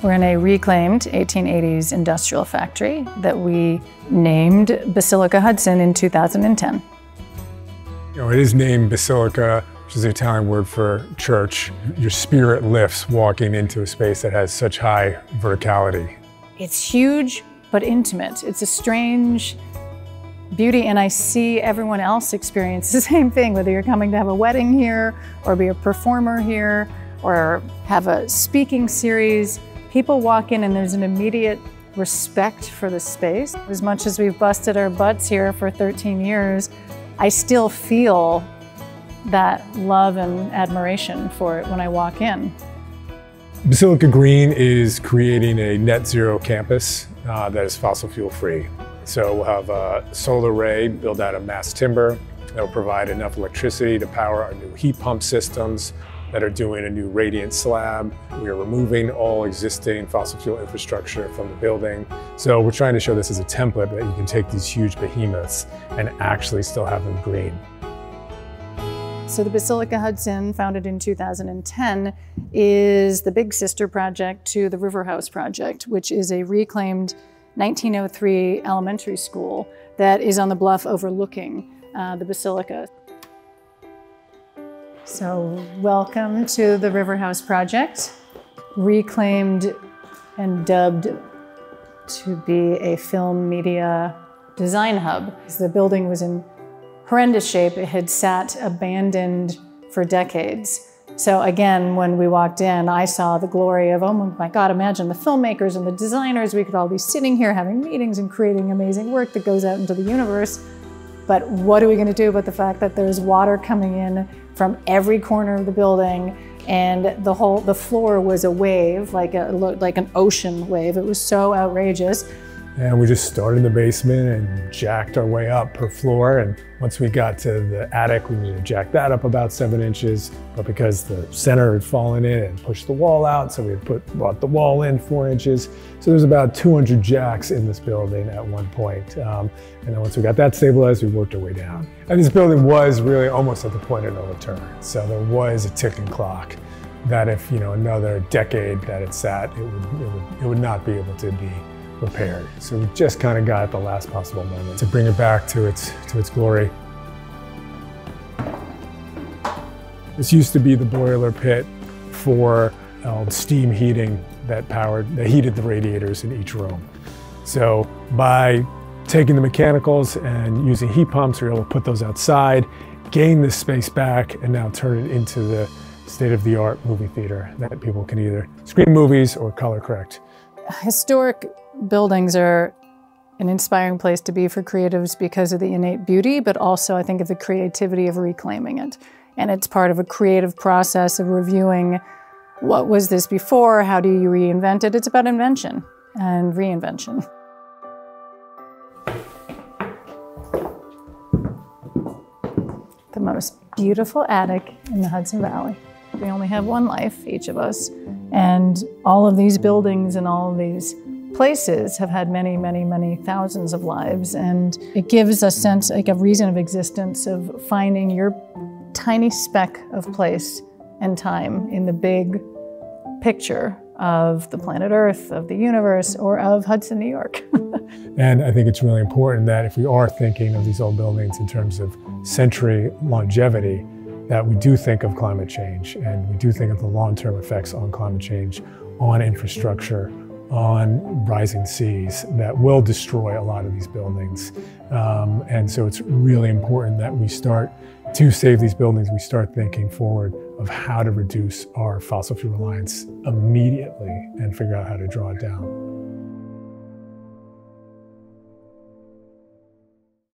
We're in a reclaimed 1880s industrial factory that we named Basilica Hudson in 2010. You know, it is named Basilica, which is the Italian word for church. Your spirit lifts walking into a space that has such high verticality. It's huge, but intimate. It's a strange beauty, and I see everyone else experience the same thing, whether you're coming to have a wedding here, or be a performer here, or have a speaking series. People walk in and there's an immediate respect for the space. As much as we've busted our butts here for 13 years, I still feel that love and admiration for it when I walk in. Basilica Green is creating a net zero campus uh, that is fossil fuel free. So we'll have a solar array built out of mass timber that will provide enough electricity to power our new heat pump systems, that are doing a new radiant slab. We are removing all existing fossil fuel infrastructure from the building. So we're trying to show this as a template that you can take these huge behemoths and actually still have them green. So the Basilica Hudson, founded in 2010, is the big sister project to the River House Project, which is a reclaimed 1903 elementary school that is on the bluff overlooking uh, the Basilica. So welcome to the River House Project, reclaimed and dubbed to be a film media design hub. The building was in horrendous shape. It had sat abandoned for decades. So again, when we walked in, I saw the glory of, oh my God, imagine the filmmakers and the designers. We could all be sitting here having meetings and creating amazing work that goes out into the universe. But what are we going to do about the fact that there's water coming in from every corner of the building and the whole the floor was a wave, like a like an ocean wave. It was so outrageous. And we just started in the basement and jacked our way up per floor. And once we got to the attic, we needed to jack that up about seven inches. But because the center had fallen in and pushed the wall out, so we had put brought the wall in four inches. So there's about 200 jacks in this building at one point. Um, and then once we got that stabilized, we worked our way down. And this building was really almost at the point of no return. So there was a ticking clock that if you know another decade that it sat, it would, it would, it would not be able to be repaired. So we just kind of got at the last possible moment to bring it back to its, to its glory. This used to be the boiler pit for uh, steam heating that powered, that heated the radiators in each room. So by taking the mechanicals and using heat pumps, we are able to put those outside, gain this space back, and now turn it into the state-of-the-art movie theater that people can either screen movies or color correct. Historic buildings are an inspiring place to be for creatives because of the innate beauty, but also I think of the creativity of reclaiming it. And it's part of a creative process of reviewing what was this before, how do you reinvent it? It's about invention and reinvention. The most beautiful attic in the Hudson Valley. We only have one life, each of us, and all of these buildings and all of these places have had many, many, many thousands of lives. And it gives a sense, like a reason of existence of finding your tiny speck of place and time in the big picture of the planet Earth, of the universe, or of Hudson, New York. and I think it's really important that if we are thinking of these old buildings in terms of century longevity, that we do think of climate change and we do think of the long-term effects on climate change, on infrastructure, on rising seas that will destroy a lot of these buildings. Um, and so it's really important that we start to save these buildings, we start thinking forward of how to reduce our fossil fuel reliance immediately and figure out how to draw it down.